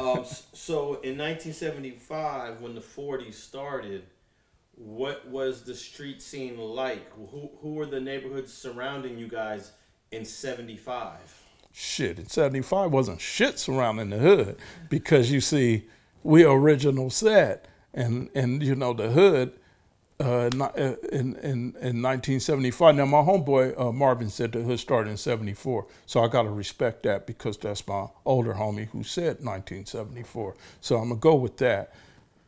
um, so in 1975, when the 40s started, what was the street scene like? Who who were the neighborhoods surrounding you guys in 75? shit in 75 wasn't shit surrounding the hood because you see we original set and and you know the hood uh, uh, in, in, in 1975 now my homeboy uh, marvin said the hood started in 74 so i got to respect that because that's my older homie who said 1974 so i'm gonna go with that.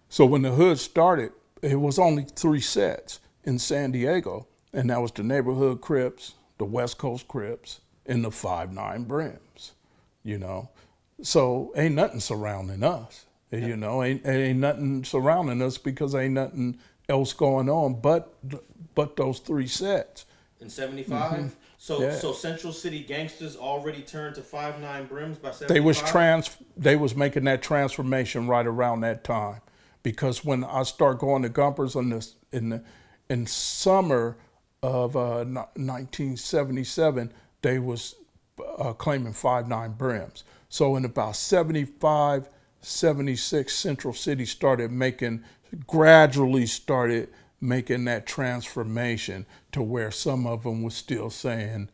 So when the hood started, it was only three sets in San Diego, and that was the neighborhood Crips, the West Coast Crips, and the Five Nine Brims. You know, so ain't nothing surrounding us. You know, ain't ain't nothing surrounding us because ain't nothing else going on but but those three sets. In 75? So Yeah. so Central City gangsters already turned to five nine brims by 75? They was trans they was making that transformation right around that time. Because when I start going to Gompers in the in the in summer of uh, 1977, they was uh, claiming five nine brims. So in about 75, 76, Central City started making gradually started making that transformation to where some of them was still saying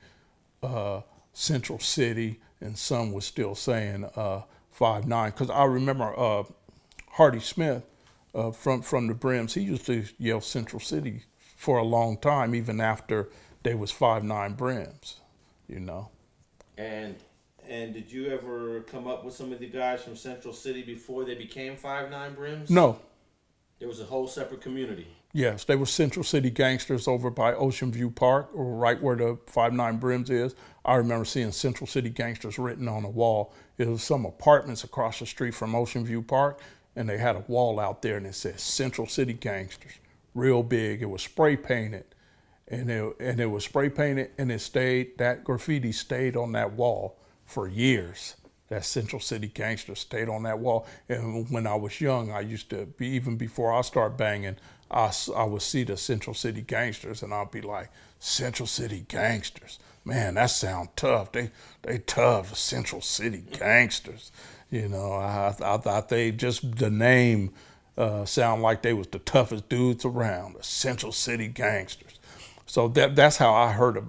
uh, Central City, and some was still saying uh, five nine. Because I remember uh, Harvey Smith uh, from from the Brims. He used to yell Central City for a long time, even after they was five nine Brims. You know. And and did you ever come up with some of the guys from Central City before they became five nine brims? No. There was a whole separate community. Yes, they were Central City gangsters over by Ocean View Park, or right where the Five Nine Brims is. I remember seeing Central City gangsters written on a wall. It was some apartments across the street from Ocean View Park, and they had a wall out there, and it said Central City gangsters, real big. It was spray painted, and it and it was spray painted, and it stayed. That graffiti stayed on that wall for years. That Central City gangster stayed on that wall. And when I was young, I used to be even before I start banging. I, I would see the Central City gangsters, and I'd be like, Central City gangsters, man, that sound tough. They they tough, Central City gangsters. You know, I, I thought they just the name uh, sound like they was the toughest dudes around, the Central City gangsters. So that that's how I heard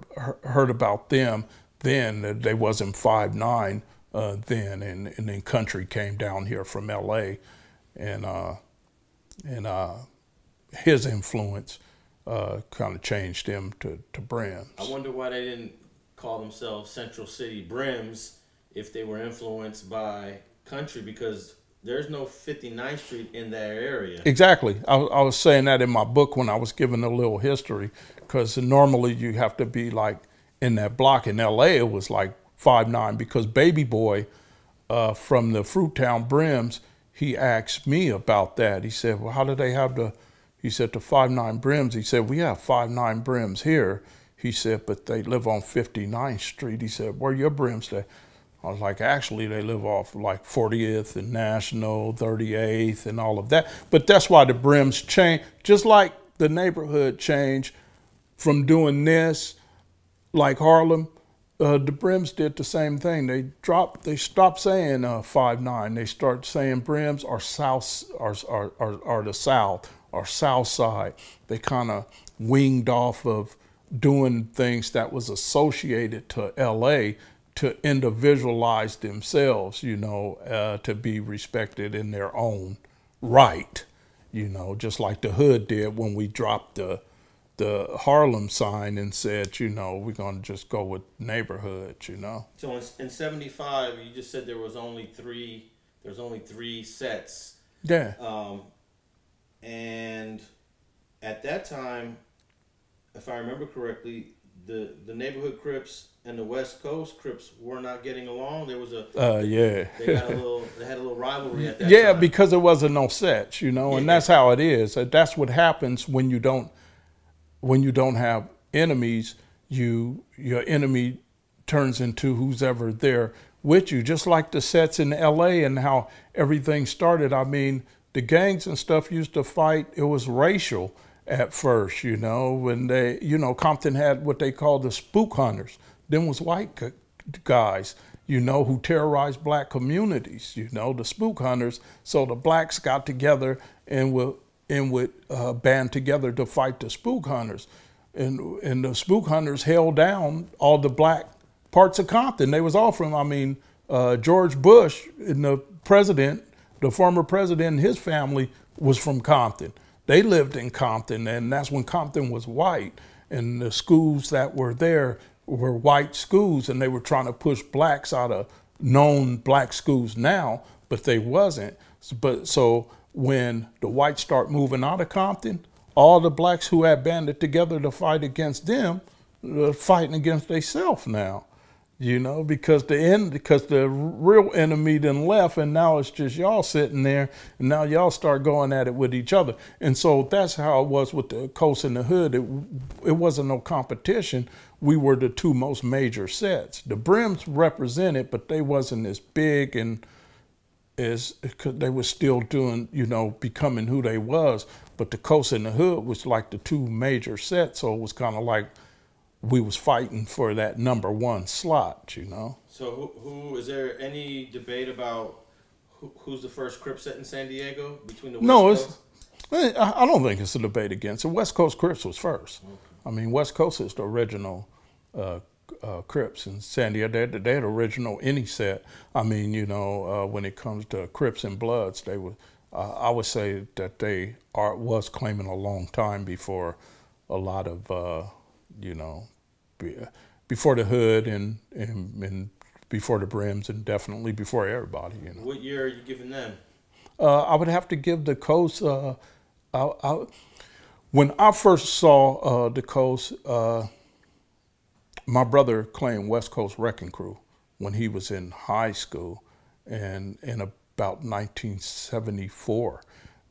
heard about them. Then they wasn't five nine uh, then, and and then country came down here from L.A. and uh, and uh, his influence uh, kind of changed him to to Brims. I wonder why they didn't call themselves Central City Brims if they were influenced by country because there's no 59th Street in that area. Exactly. I, I was saying that in my book when I was giving a little history, because normally you have to be like in that block. In L.A., it was like five nine because Baby Boy uh, from the Fruittown Brims, he asked me about that. He said, "Well, how do they have the?" He said the five nine Brims. He said, "We have five nine Brims here." He said, "But they live on 59th Street." He said, "Where your Brims stay?" I was like, actually, they live off like 40th and National, 38th, and all of that. But that's why the brims change, just like the neighborhood changed from doing this, like Harlem. Uh, the brims did the same thing. They dropped, they stopped saying uh, five nine. They start saying brims are south, are are are, are the south, or south side. They kind of winged off of doing things that was associated to L.A to individualize themselves, you know, uh, to be respected in their own right, you know, just like the hood did when we dropped the the Harlem sign and said, you know, we're gonna just go with neighborhoods, you know. So in, in 75, you just said there was only three. There's only three sets, Yeah, um, and at that time, if I remember correctly, the the neighborhood Crips and the West Coast Crips were not getting along. There was a uh, yeah. they got a little they had a little rivalry at that yeah, time. because there wasn't no sets, you know, and that's how it is. That's what happens when you don't when you don't have enemies. You your enemy turns into who's ever there with you, just like the sets in L.A. and how everything started. I mean, the gangs and stuff used to fight. It was racial at first, you know, when they, you know, Compton had what they called the spook hunters. Them was white guys, you know, who terrorized black communities, you know, the spook hunters. So the blacks got together and would, and would uh, band together to fight the spook hunters. And, and the spook hunters held down all the black parts of Compton. They was all from, I mean, uh, George Bush and the president, the former president and his family was from Compton. They lived in Compton, and that's when Compton was white. And the schools that were there were white schools, and they were trying to push blacks out of known black schools now, but they wasn't. But so when the whites start moving out of Compton, all the blacks who had banded together to fight against them, are fighting against themselves now you know, because the end, because the real enemy then left, and now it's just y'all sitting there, and now y'all start going at it with each other, and so that's how it was with the Coast and the Hood. It it wasn't no competition. We were the two most major sets. The Brims represented, but they wasn't as big and as they were still doing, you know, becoming who they was. But the Coast and the Hood was like the two major sets, so it was kind of like we was fighting for that number one slot, you know. So who, who is there any debate about who, who's the first Crip set in San Diego between the West no, Coast? it's I don't think it's a debate against it. West Coast Crips was first. Okay. I mean, West Coast is the original uh, uh, Crips and Sandia. Diego. They're, they're the original any set. I mean, you know, uh, when it comes to Crips and Bloods, they were. Uh, I would say that they are was claiming a long time before a lot of uh, you know before the hood and, and, and before the brims and definitely before everybody. You know. What year are you giving them? Uh, I would have to give the coast. Uh, I, I, when I first saw uh, the coast, uh, my brother claimed West Coast Wrecking Crew when he was in high school, and in about 1974.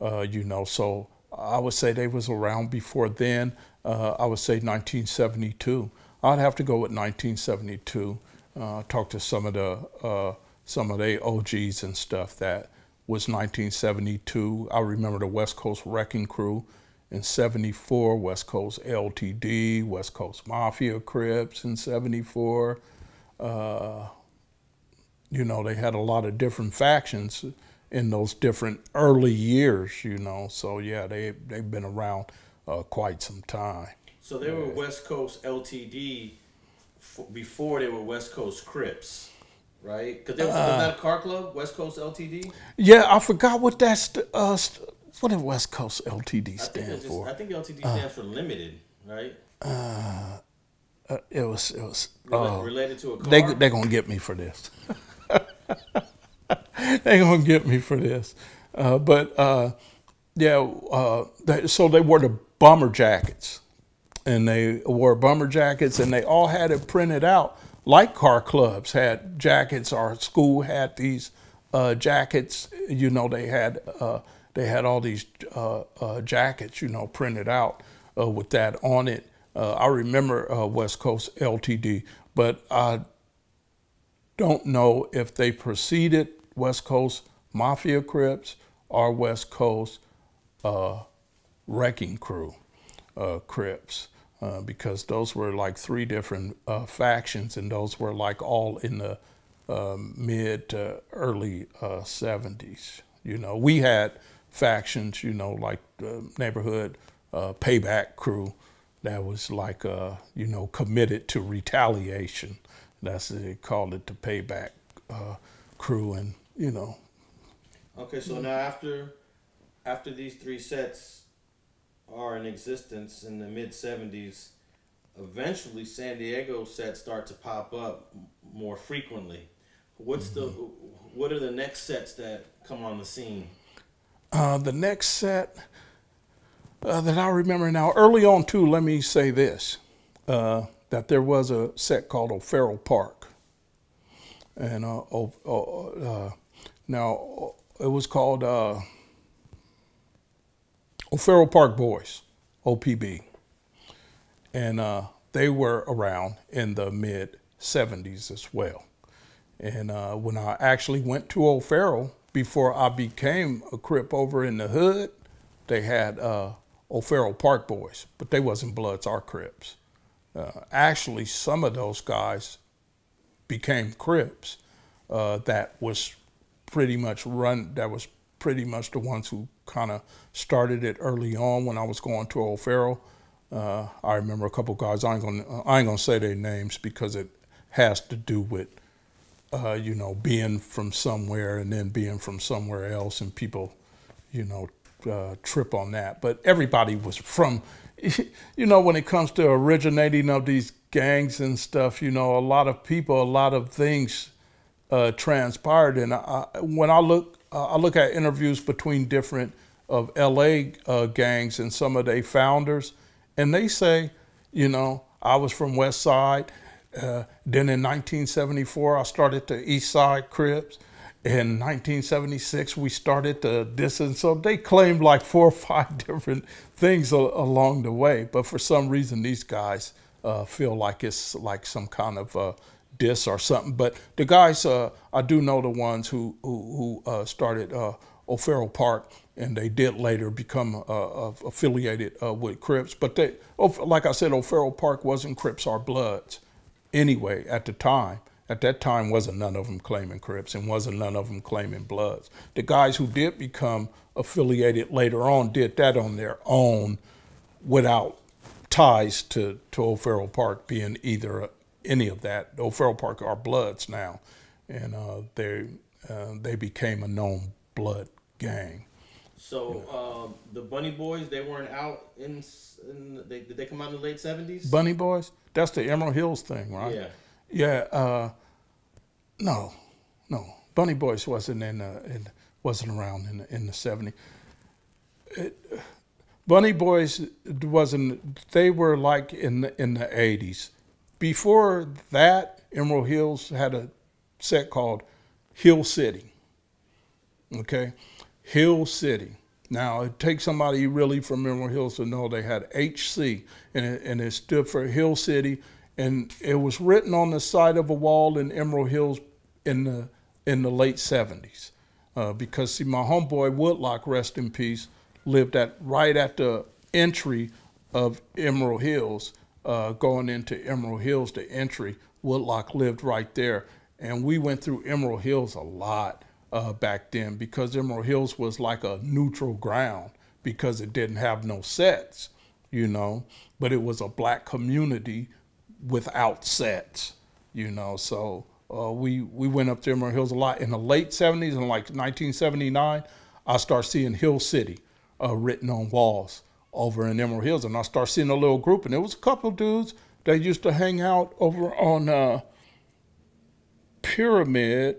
Uh, you know, so I would say they was around before then. Uh, I would say 1972. I'd have to go with 1972. Uh, talk to some of the uh, some of the OGs and stuff that was 1972. I remember the West Coast Wrecking Crew in 74, West Coast LTD, West Coast Mafia Crips in 74. Uh, you know, they had a lot of different factions in those different early years, you know. So, yeah, they, they've been around uh, quite some time. So they were West Coast LTD f- before they were West Coast Crips, right? Because there was, uh, was that a car club, West Coast LTD. Yeah, I forgot what that's. Uh, what did West Coast LTD stand just, for? I think LTD stands uh, for limited, right? Uh, uh, it was it was uh, related to a car. They they're gonna get me for this. they're gonna get me for this, uh, but uh, yeah. Uh, they, so they wore the bomber jackets and they wore bomber jackets and they all had it printed out like car clubs had jackets our school had these uh, jackets you know they had uh, they had all these uh, uh jackets you know printed out uh, with that on it uh, i remember west coast ltd but i don't know if they preceded west coast mafia crips or west coast wrecking crew crips uh, because those were like three different uh, factions, and those were like all in the mid to early 70s. Uh, you know, we had factions, you know, like the neighborhood uh, payback crew that was like, you know, committed to retaliation. That's they called it the payback crew, and you know. Okay, so now after after these three sets are in existence in the mid 70s, eventually San Diego sets start to pop up more frequently. What's mm-hmm. the what are the next sets that come on the scene? Uh, the next set uh, that I remember now, early on too, let me say this, uh, that there was a set called O'Farrell Park. And uh, uh, now it was called O'Farrell Park Boys, OPB. And they were around in the mid 70s as well. And when I actually went to O'Farrell, before I became a Crip over in the hood, they had uh, O'Farrell Park Boys, but they wasn't Bloods or Crips. Uh, actually, some of those guys became Crips uh, that was pretty much run. That was pretty much the ones who kind of started it early on when I was going to O'Farrell. Uh, I remember a couple guys. I ain't gonna I ain't gonna say their names because it has to do with uh, you know being from somewhere and then being from somewhere else, and people you know uh, trip on that. But everybody was from you know when it comes to originating of these gangs and stuff. You know a lot of people, a lot of things uh, transpired, and I, when I look I look at interviews between different of LA uh, gangs and some of their founders and they say, you know, I was from West Side. Uh, then in 1974, I started the East Side Crips. In 1976, we started the this, and so they claimed like four or five different things along the way. But for some reason, these guys uh, feel like it's like some kind of uh, diss or something. But the guys, uh, I do know the ones who who, who uh, started uh, O'Farrell Park and they did later become affiliated with Crips. But they, like I said, O'Farrell Park wasn't Crips or Bloods anyway at the time. At that time, wasn't none of them claiming Crips and wasn't none of them claiming Bloods. The guys who did become affiliated later on did that on their own without ties to, to O'Farrell Park being either any of that. O'Farrell Park are Bloods now, and uh, they, uh, they became a known Blood gang. So um, the Bunny Boys, they weren't out in. in they, did they come out in the late seventies? Bunny Boys, that's the Emerald Hills thing, right? Yeah. Yeah. Uh, no, no. Bunny Boys wasn't in, uh, in wasn't around in the, in the seventies. Bunny Boys wasn't. They were like in the, in the eighties. Before that, Emerald Hills had a set called Hill City. Okay Hill City. Now, it takes somebody really from Emerald Hills to know they had HC, and it, and it stood for Hill City, and it was written on the side of a wall in Emerald Hills in the in the late 70s. Uh, because see, my homeboy Woodlock, rest in peace, lived at right at the entry of Emerald Hills, uh, going into Emerald Hills, the entry. Woodlock lived right there, and we went through Emerald Hills a lot uh, back then because Emerald Hills was like a neutral ground because it didn't have no sets, you know, but it was a black community without sets, you know. So uh, we we went up to Emerald Hills a lot in the late 70s and like 1979. I start seeing Hill City uh, written on walls over in Emerald Hills, and I start seeing a little group, and there was a couple dudes that used to hang out over on uh, Pyramid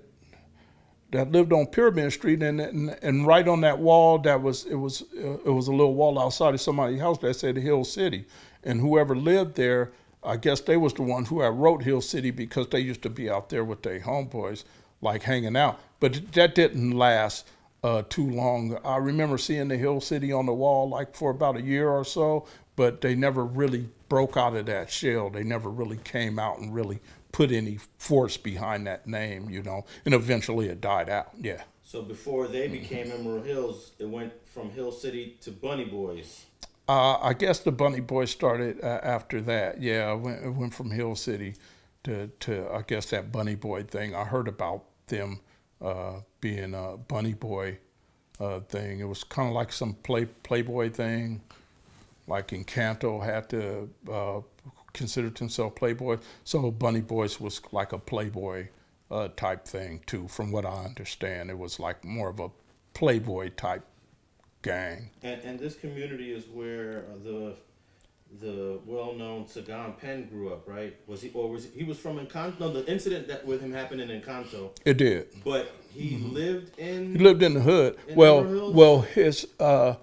that lived on Pyramid Street, and, and and right on that wall, that was it was uh, it was a little wall outside of somebody's house that said Hill City, and whoever lived there, I guess they was the one who had wrote Hill City because they used to be out there with their homeboys, like hanging out. But that didn't last uh, too long. I remember seeing the Hill City on the wall like for about a year or so, but they never really broke out of that shell. They never really came out and really put any force behind that name, you know, and eventually it died out. Yeah. So before they became Emerald Hills, it went from Hill City to Bunny Boys. Uh, I guess the Bunny Boys started uh, after that. Yeah, it went, went from Hill City to, to I guess that Bunny Boy thing. I heard about them uh, being a Bunny Boy uh, thing. It was kind of like some play Playboy thing, like Encanto had to uh, considered himself Playboy. So Bunny Boys was like a Playboy uh, type thing too, from what I understand. It was like more of a Playboy type gang. And, and this community is where the the well-known Sagon Penn grew up, right? Was he or was he, he was from Encanto? No, the incident that with him happened in Encanto. It did. But he mm-hmm. lived in. He lived in the hood. In well, well, his uh,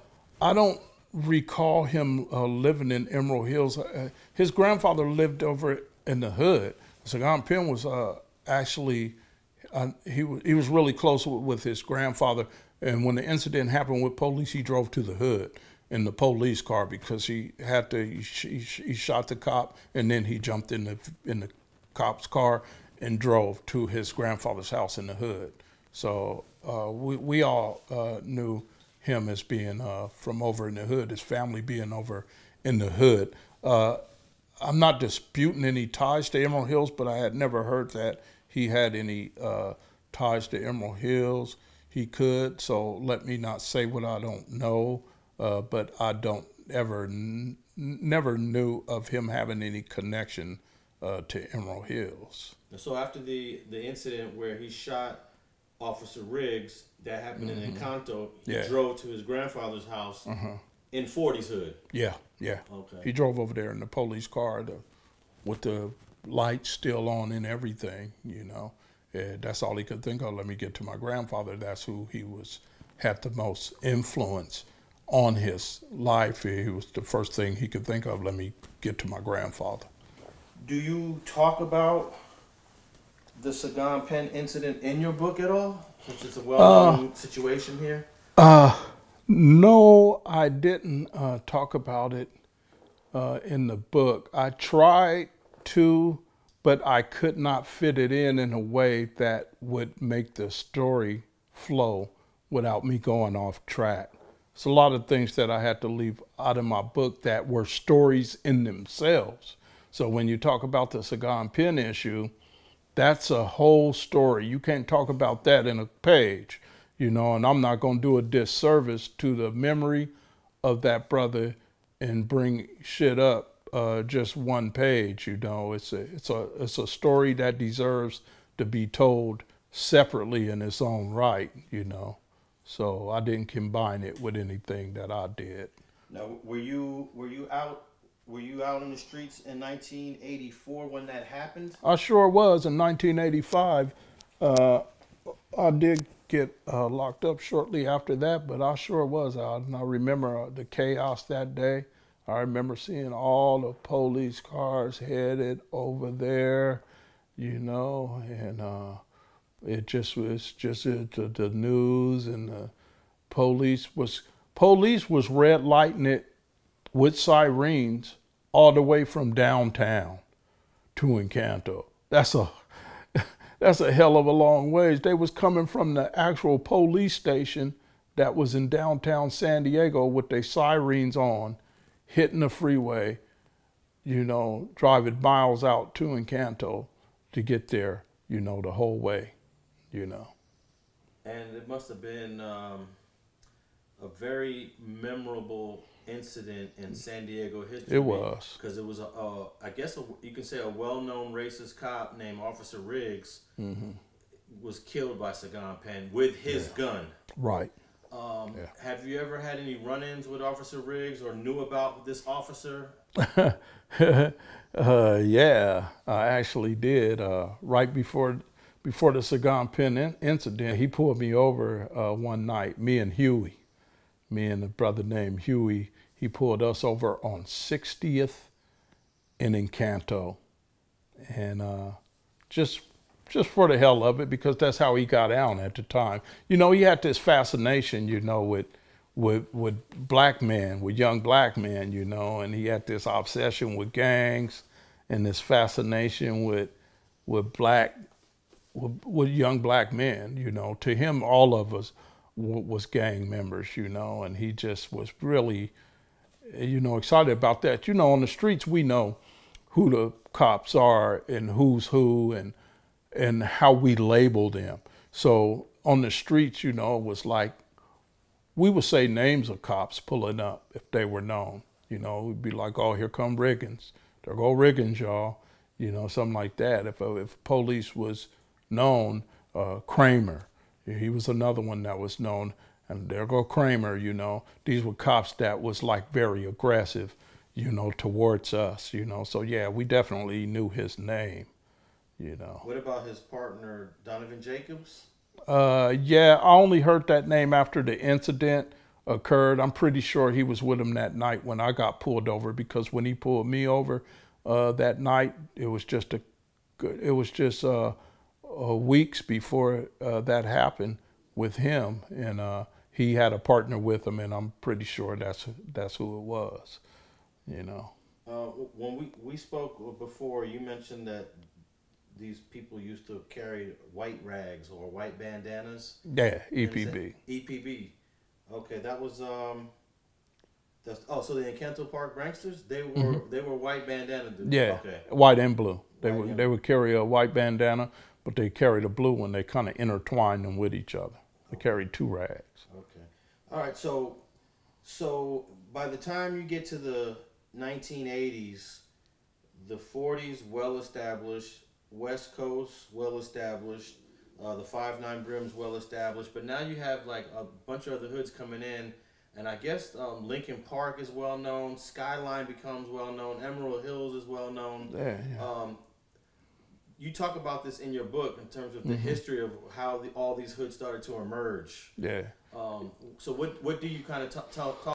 I don't recall him uh, living in Emerald Hills. Uh, his grandfather lived over in the hood. Sagon Penn was uh, actually uh, he was he was really close with, with, his grandfather. And when the incident happened with police, he drove to the hood in the police car because he had to. He, he, he shot the cop and then he jumped in the in the cop's car and drove to his grandfather's house in the hood. So uh, we we all uh, knew him as being uh, from over in the hood, his family being over in the hood. Uh, I'm not disputing any ties to Emerald Hills, but I had never heard that he had any uh, ties to Emerald Hills. He could, so let me not say what I don't know. Uh, but I don't ever, never knew of him having any connection uh, to Emerald Hills. So after the the incident where he shot Officer Riggs, that happened in mm-hmm. Encanto, he Yeah. drove to his grandfather's house uh-huh. in 40's hood. Yeah, yeah. Okay. He drove over there in the police car the, with the lights still on and everything, you know. Yeah, that's all he could think of. Let me get to my grandfather. That's who he was had the most influence on his life. He was the first thing he could think of. Let me get to my grandfather. Do you talk about the Sagon Penn incident in your book at all? Since it's a well-known situation here. No, I didn't uh, talk about it uh, in the book. I tried to, but I could not fit it in in a way that would make the story flow without me going off track. It's a lot of things that I had to leave out of my book that were stories in themselves. So when you talk about the Sagon Penn issue, that's a whole story. You can't talk about that in a page, you know, and I'm not going to do a disservice to the memory of that brother and bring shit up uh, just one page, you know. It's a it's a it's a story that deserves to be told separately in its own right, you know. So I didn't combine it with anything that I did. Now, were you were you out were you out in the streets in 1984 when that happened? I sure was in 1985. Uh, I did get uh, locked up shortly after that, but I sure was out. And I remember uh, the chaos that day. I remember seeing all the police cars headed over there, you know, and uh, it just was just it, the, the news and the police was police was red lighting it with sirens all the way from downtown to Encanto. That's a that's a hell of a long ways. They was coming from the actual police station that was in downtown San Diego with their sirens on, hitting the freeway, you know, driving miles out to Encanto to get there, you know, the whole way, you know. And it must have been um, a very memorable incident in San Diego history. It was. because it was a, I guess a, you can say a well-known racist cop named Officer Riggs Mm-hmm. was killed by Sagon Penn with his gun. Right. Um, Yeah. Have you ever had any run-ins with Officer Riggs or knew about this officer? uh, yeah, I actually did. Uh, right before before the Sagon Penn in- incident, he pulled me over uh, one night. Me and Huey, me and a brother named Huey. He pulled us over on 60th in Encanto, and uh, just just for the hell of it, because that's how he got out at the time. You know, he had this fascination, you know, with with with black men, with young black men, you know, and he had this obsession with gangs and this fascination with with black with, with young black men, you know. To him, all of us was gang members, you know, and he just was really, you know, excited about that. You know, on the streets, we know who the cops are and who's who and and how we label them. So on the streets, you know, it was like we would say names of cops pulling up if they were known. You know, we'd be like, "Oh, here come Riggins. There go Riggins, y'all." You know, something like that. If if police was known, uh, Kramer, he was another one that was known, and there go Kramer. You know, these were cops that was like very aggressive, you know, towards us. You know, so yeah, we definitely knew his name. You know. What about his partner Donovan Jacobs? Uh, yeah, I only heard that name after the incident occurred. I'm pretty sure he was with him that night when I got pulled over because when he pulled me over uh, that night, it was just a, it was just uh, uh, weeks before uh, that happened with him, and uh, he had a partner with him, and I'm pretty sure that's that's who it was. You know. Uh, when we, we spoke before, you mentioned that these people used to carry white rags or white bandanas. Yeah, EPB. EPB. Okay, that was um. That's oh, so the Encanto Park Branksters they were they were white bandana dudes. Yeah, Okay. white and blue. They White would they would carry a white bandana, but they carried a blue one. They kind of intertwined them with each other. They carried two rags. Okay. All right. So, so by the time you get to the 1980s, the 40s well established, West Coast well established, uh, the five nine brims well established. But now you have like a bunch of other hoods coming in, and I guess um, Lincoln Park is well known. Skyline becomes well known. Emerald Hills is well known. Yeah, yeah. Um, you talk about this in your book in terms of the history of how the, all these hoods started to emerge. yeah. Um, so what what do you kind of t- tell talk